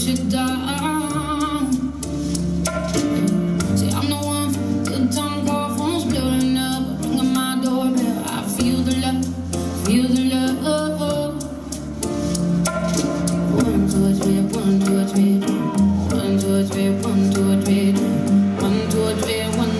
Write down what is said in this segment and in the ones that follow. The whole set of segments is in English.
push it down. See, I'm the one good time call, phone's blowing up. Ringing my doorbell, I feel the love, feel the love. One, two, three, one, two, three, one, two, three, one, two, three, one, two, three, one.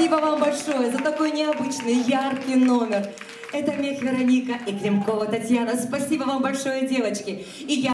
Спасибо вам большое за такой необычный, яркий номер. Это Мех Вероника и Кремкова Татьяна. Спасибо вам большое, девочки. И я